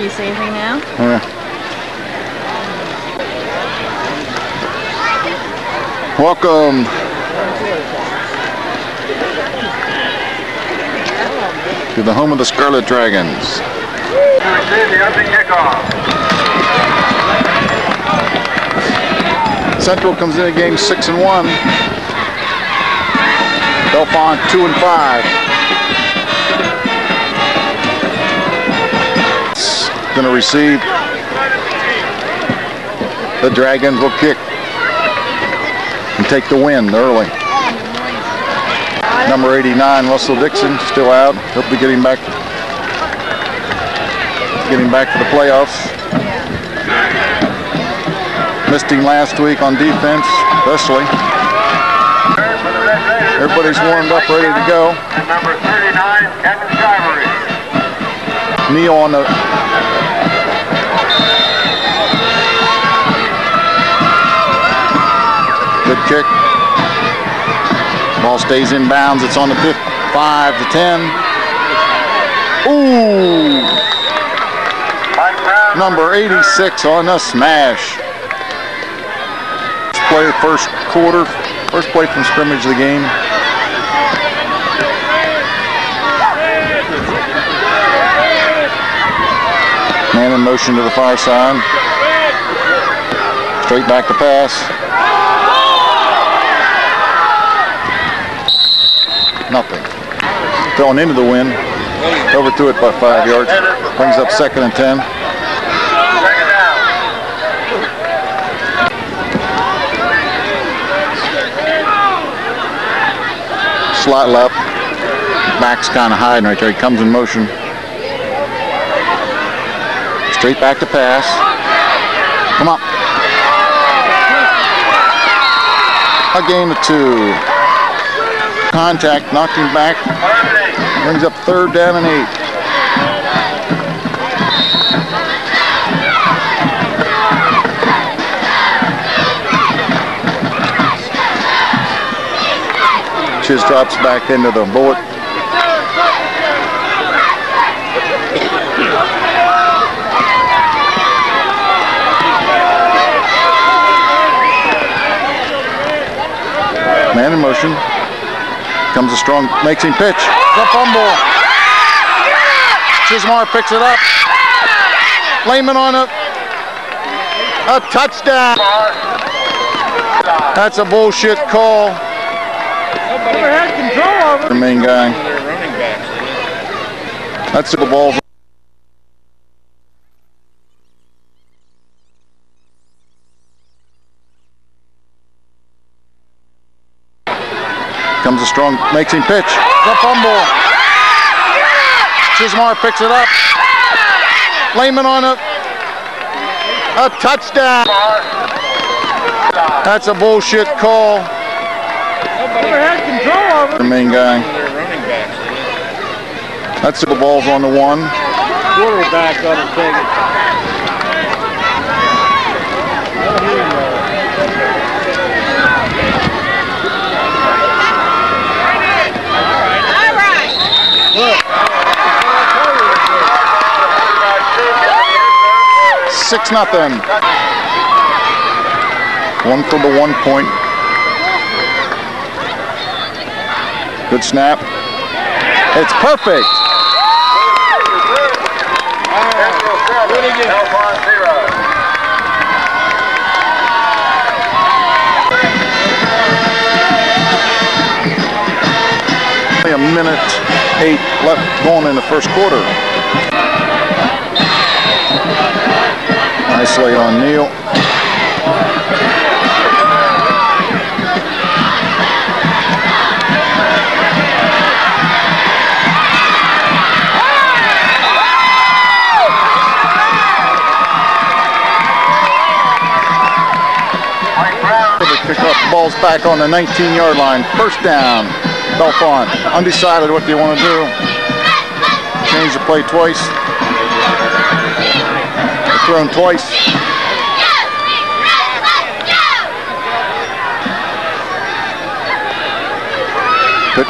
Can you say anything now? Yeah. Welcome. To the home of the Scarlet Dragons. Central comes in at game six and one. Bellefonte two and five. Going to receive. The Dragons will kick and take the win early. Number 89, Russell Dixon, still out. He'll be getting back, getting back for the playoffs. Missed him last week on defense, especially. Everybody's warmed up, ready to go. Number 39, Captain Shivery. Neil on the good kick. Ball stays in bounds. It's on the fifth, five to ten. Ooh, number 86 on the smash. Play, first quarter, first play from scrimmage of the game. Man in motion to the far side. Straight back to pass. Nothing. Throwing into the wind. Over to it by five yards. Brings up second and ten. Slot left. Back's kind of hiding right there. He comes in motion. Straight back to pass. Come on. A game of two. Contact knocked him back. Brings up third down and eight. Chiz drops back into the bullet. Motion. Comes a strong, makes him pitch. The fumble. Chismar picks it up. Lehman on it. A touchdown. That's a bullshit call. Never had control over The main guy. their running backs. That's the ball. Comes a strong, makes him pitch. The fumble. Chismar picks it up. Lehman on it. A touchdown. That's a bullshit call. Never had control over The main guy. their running backs. That's the ball's on the one. Quarterback ought to take 6 nothing. One for the one point. Good snap. It's perfect. Only a minute eight left going in the first quarter. Isolate on Neal. Mike Brown. The kickoff ball's back on the 19-yard line. First down. Bellefonte undecided what they want to do. Change the play twice. Thrown twice. Pitch.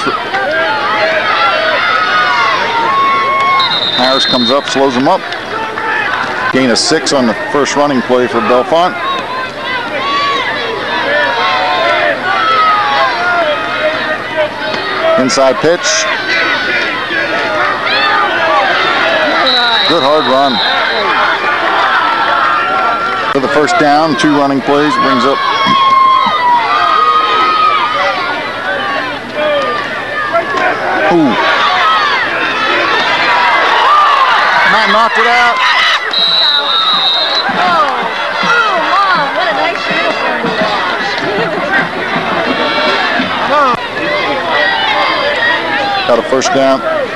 Harris comes up, slows him up. Gain of six on the first running play for Bellefonte. Inside pitch. Good hard run. First down, two running plays, brings up Ooh. Matt knocked it out. Got a first down.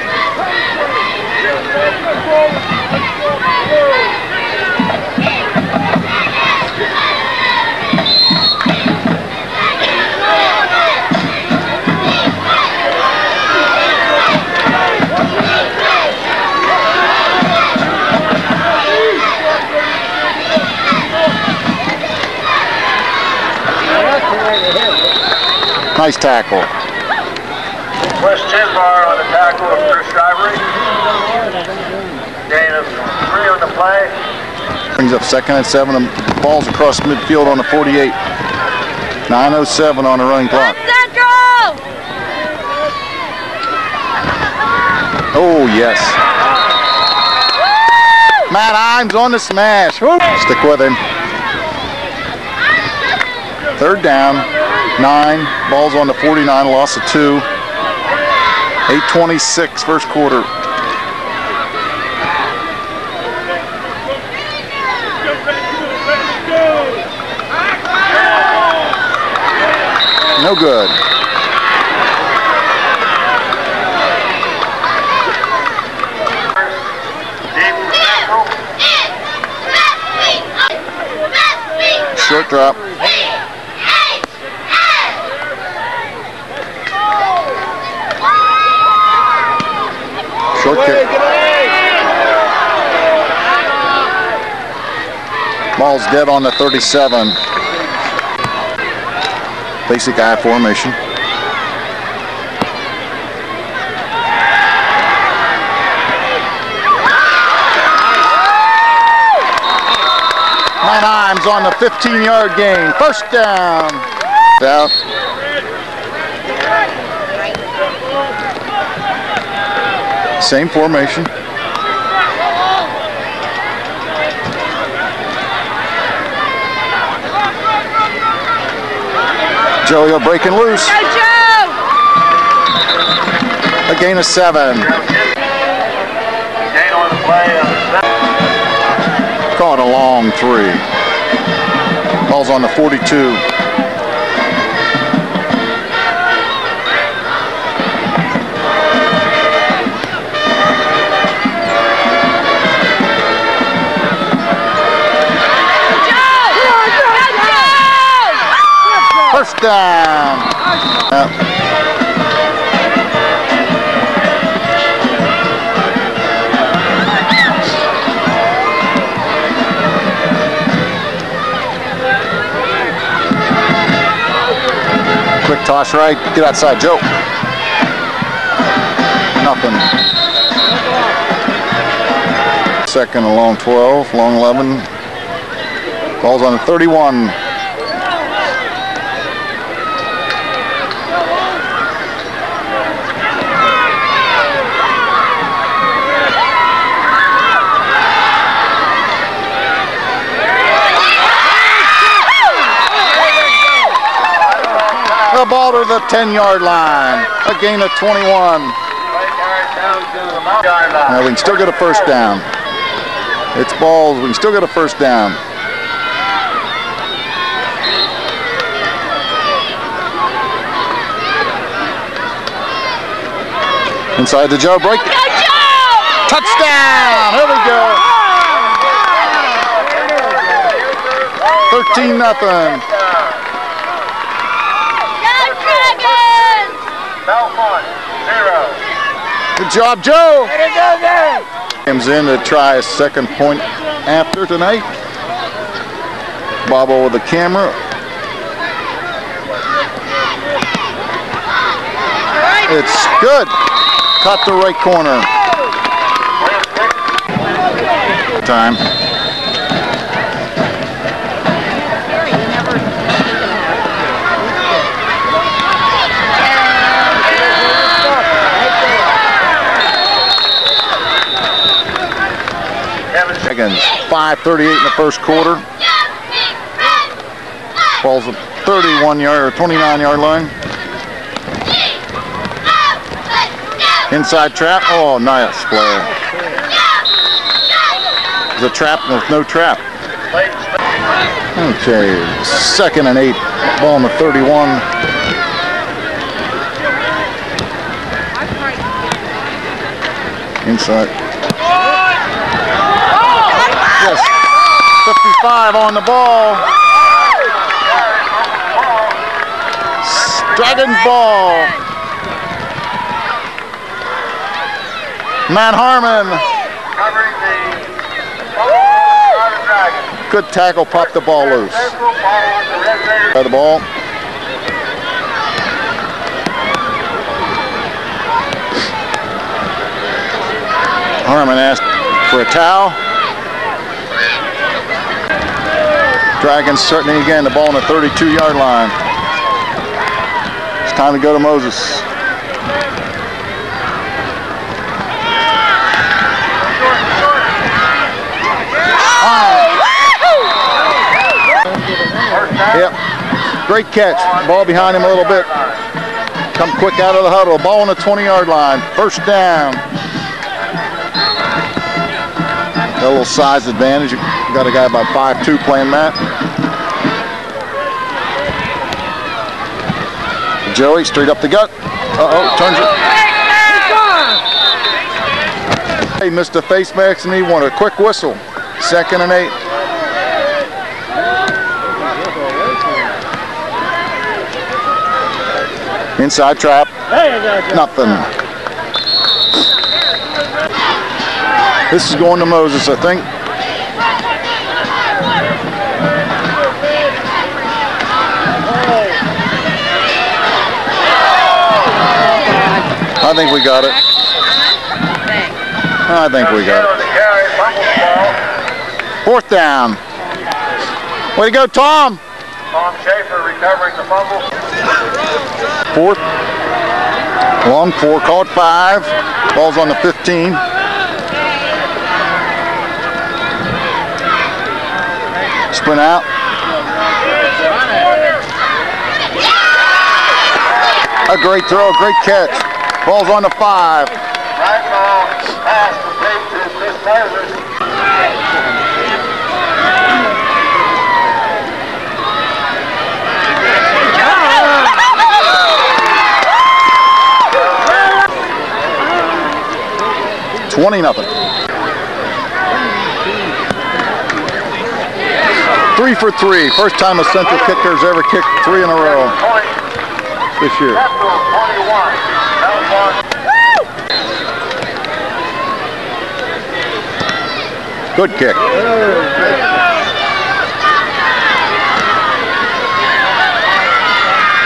Nice tackle. Wes Chisbar on the tackle of Chris Shivery. Gain of three on the play. Brings up second and seven. The ball's across midfield on the 48. 9.07 on the running clock. Central! Oh, yes. Matt Himes on the smash. Woo. Stick with him. Third down, nine. Ball's on the 49, loss of two. 8.26 first quarter. No good. Short drop. Short kick. Ball's dead on the 37. Basic I formation. Matt Himes on the 15-yard gain. First down. Down. Same formation. Joey are breaking loose. Go, Joe! A gain of seven. Gain on the play of seven. Caught a long three. Ball's on the 42. First down. Yep. Quick toss right. Get outside, Joe. Nothing. Second and long 12, long 11. Ball's on the 31. The ball to the 10-yard line. A gain of 21. Play carries down to the mount yard line. Now we can still get a first down. It's balls. We can still get a first down. Inside the Joe break. Touchdown! Here we go. 13 nothing. Go, Dragons! Belmont, zero. Good job, Joe. Comes in to try a second point after tonight. Bobo with the camera. It's good. Cut the right corner. Time. 5.38 in the first quarter. Ball's a 31 yard or 29 yard line. Inside trap. Oh, nice play. There's a trap and there's no trap. Okay, second and eight. Ball on the 31. Inside. Yes. 55 on the ball. Dragons ball. Matt Harmon. Good tackle, popped the ball loose. By the ball. Harmon asked for a towel. Dragons certainly again the ball on the 32 yard line. It's time to go to Moses. Yep. Great catch. Ball behind him a little bit. Come quick out of the huddle. Ball on the 20 yard line. First down. Got a little size advantage. Got a guy about 5'2 playing that. Joey straight up the gut. Uh-oh, turns it. Hey, missed a face mask and he wanted a quick whistle. Second and eight. Inside trap. Nothing. This is going to Moses, I think. I think we got it. I think we got it. the carry, fumbles the ball. Fourth down. Way to go, Tom. Tom Schaefer recovering the fumble. Fourth. Long four, called five. Ball's on the 15. Sprint out. A great throw, a great catch. Ball's on the five. Right ball, pass complete to Chris Moses. Twenty nothing. Three for three. First time a Central kicker's ever kicked three in a row this year. Central 21. Bellefonte Good kick.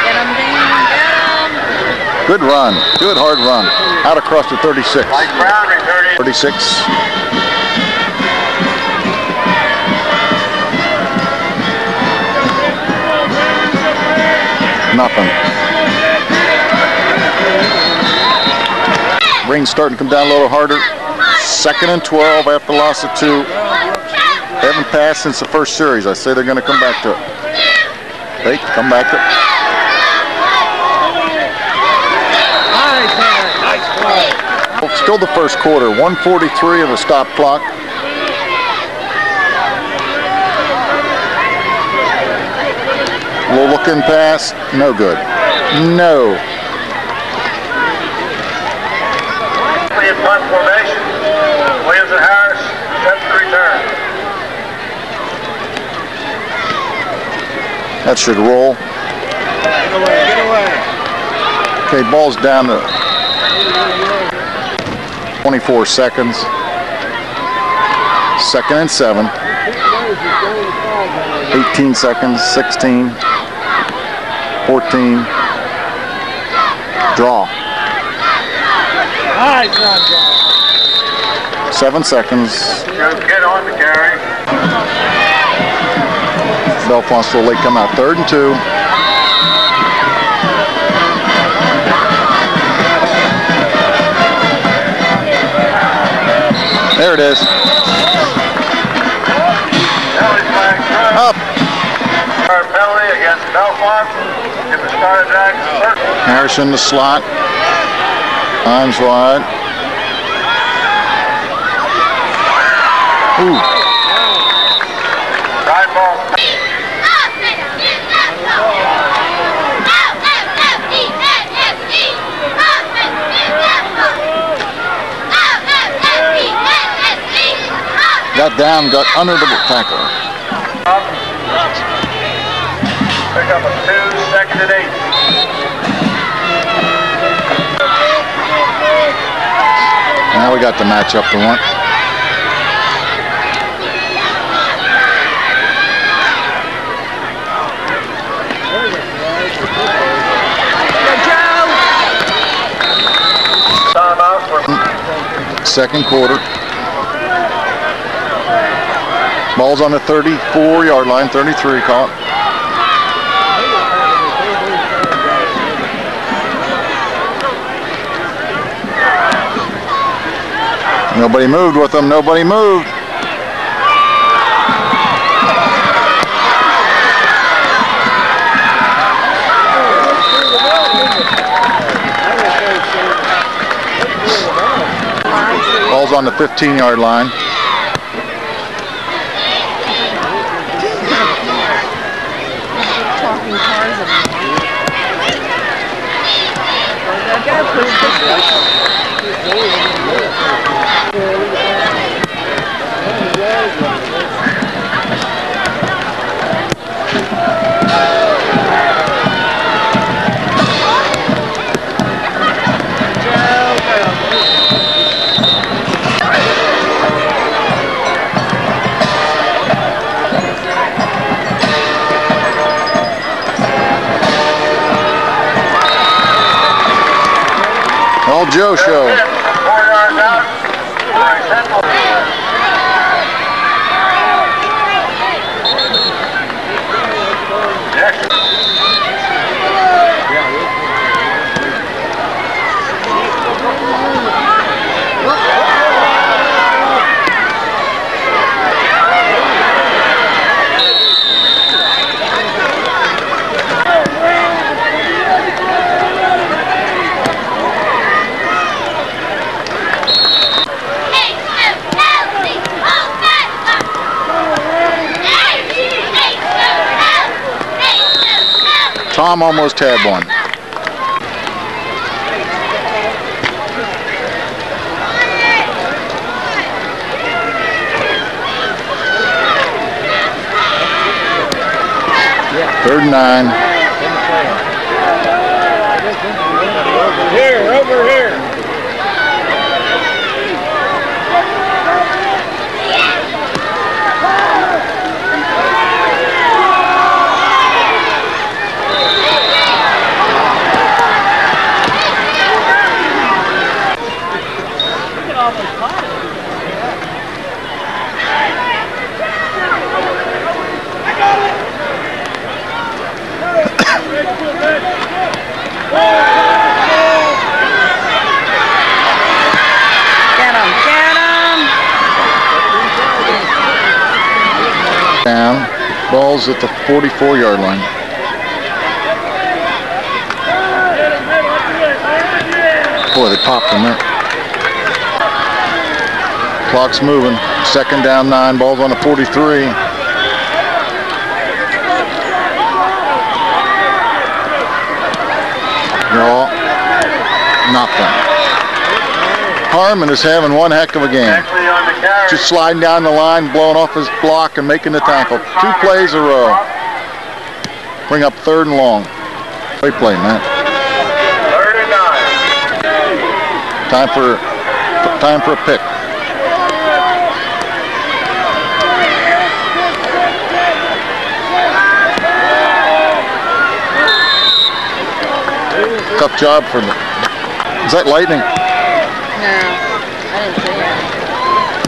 Get 'em, Dean, get 'em. Good run. Good hard run. Out across the 36. Mike Brown returning. 36. Nothing. Rain's starting to come down a little harder. Second and 12 after loss of two. They haven't passed since the first series. I say they're going to come back to it. They come back to it. Still the first quarter, 143 of the stop clock. Little looking pass, no good. No. In punt formation. Williams and Harris set the return. That should roll. Get away, get away. Okay, ball's down to 24 seconds. Second and seven. 18 seconds, 16, 14. Draw. Nice run, John. Seven seconds. Joe Kidd on the Bellefonte Lake come out third and two. There it is. Up. Penalty against Harrison the slot. Arms wide. Ooh. Down, got under the tackle. Pick up a two, second and eight. Now we got to match up to one. Second quarter. Ball's on the 34 yard line, 33 caught. Nobody moved with them, nobody moved. Ball's on the 15 yard line. Joe show. Four yards out. for a Central. Next. Tom almost had one. Third and nine. Here, over here. Get him, get him. Down. At the 44 yard line. Boy, they popped him there. Clock's moving. Second down nine. Ball's on the 43. Draw. Nothing. Harmon is having one heck of a game. Actually on the carry. Just sliding down the line, blowing off his block and making the tackle. Two plays a row. Bring up third and long. Great play, man. Third and nine. Time for time for a pick. Tough job for me. Is that lightning? No, I didn't see it.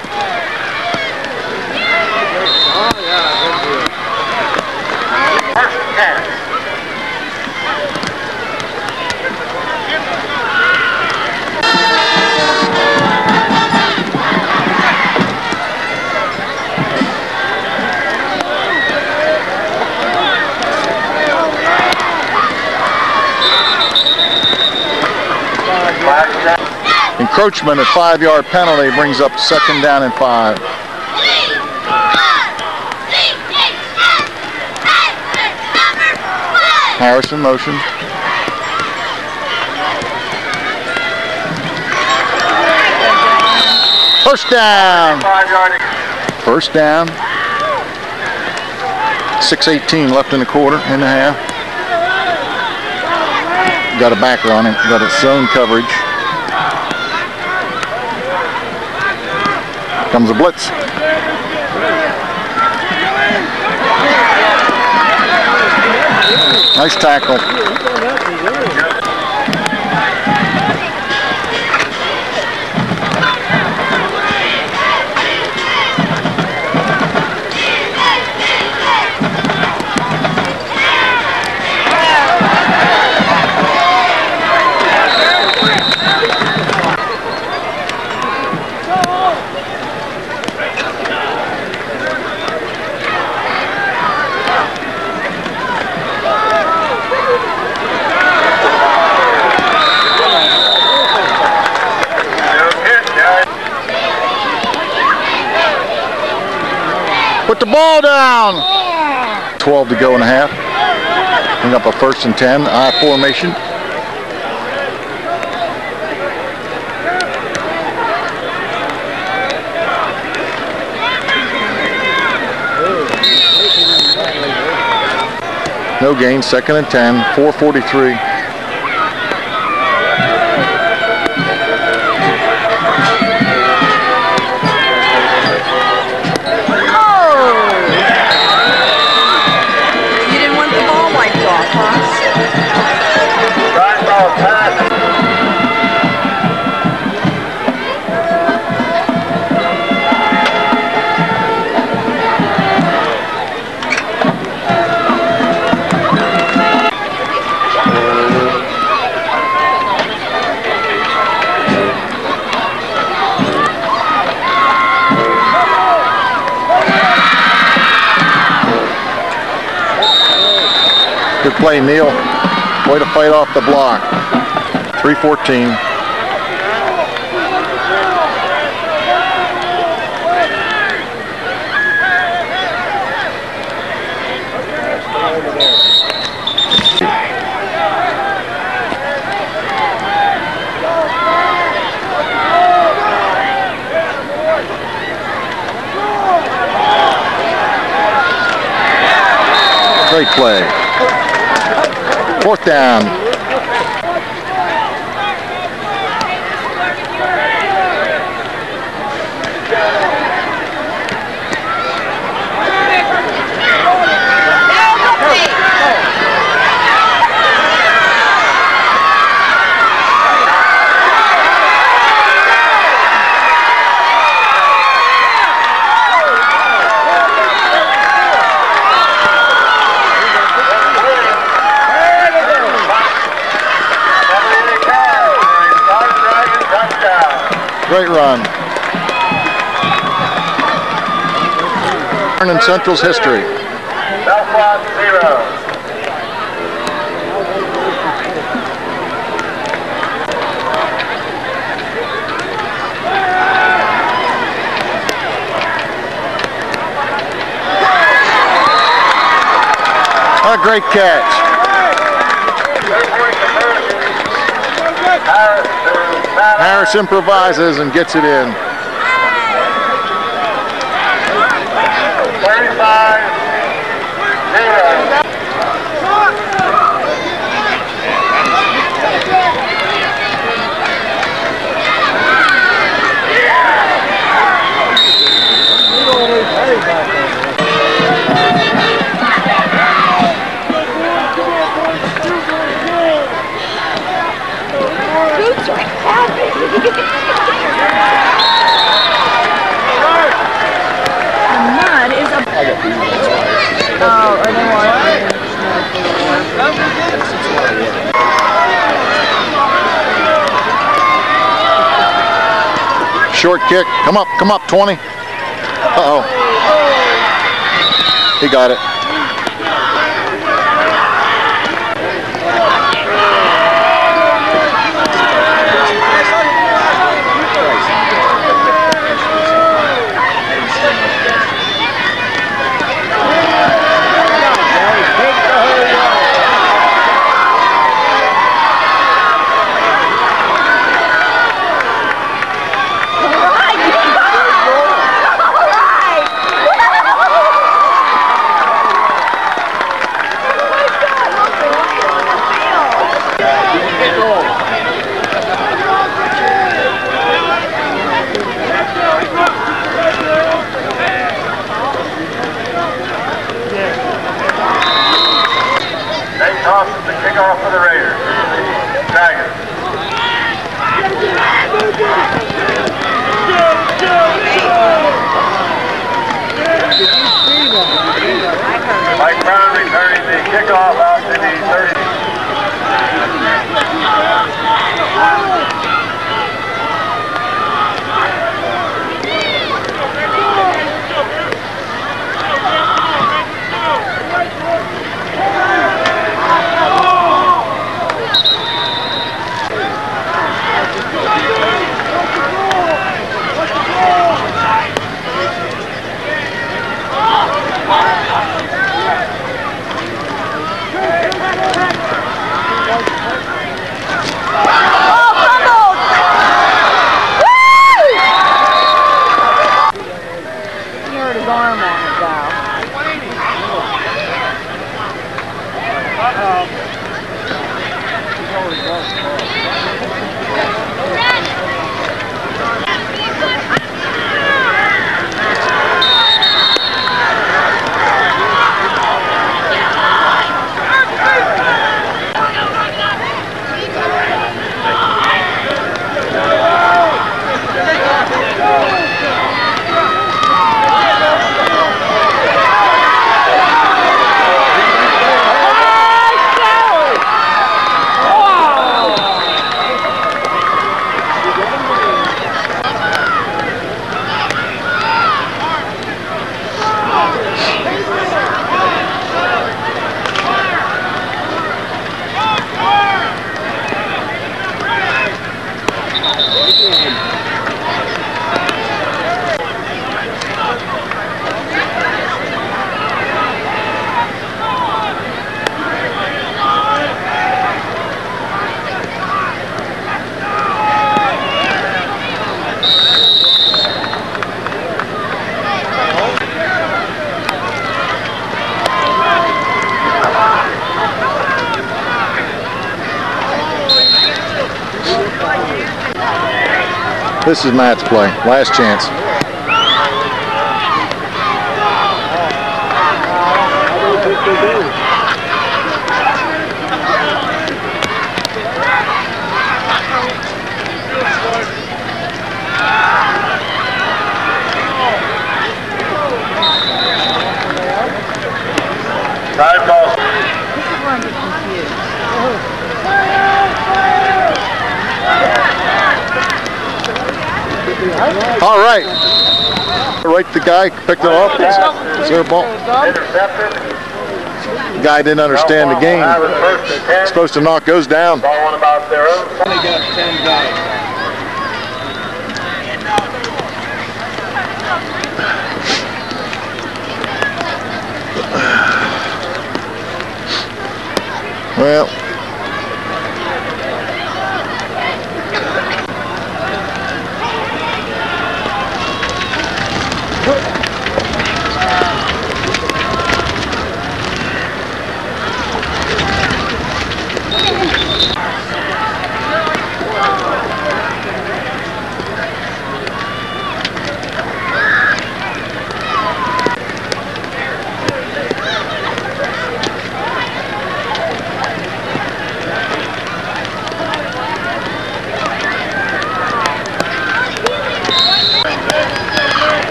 Encroachment at five-yard penalty brings up second down and five. Harrison motion. First down. First down. 6.18 left in the quarter and a half. Got a backer on him. Got a zone coverage. Comes a blitz. Nice tackle. Good hit, Gary. Put the ball down. 12 to go and a half. Bring up a first and 10. I formation. No gain. Second and 10. 443. Play, Neil. Way to fight off the block. 314. Great play. Fourth down. Dominic Carr for a Star Dragon touchdown. Great run. In Central's history. Bellefonte zero. A great catch. Three-point conversion. Harris to Matt Harris improvises and gets it in. Oh, they? Short kick. Come up, come up, 20. Uh-oh. He got it. This is Matt's play. Last chance. I don't think they do. Time ball. This is where I'm getting confused. All right. Right, the guy picked it up. Is there a ball? The guy didn't understand the game. Iowa first and ten. Supposed to knock goes down. Ball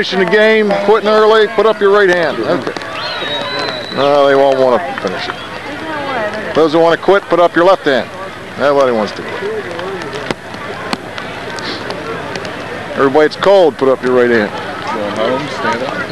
finishing the game, quitting early, put up your right hand. Okay. No, they won't want to finish it. Those who want to quit, put up your left hand. Nobody wants to quit. Everybody, it's cold, put up your right hand. Go home, stand up.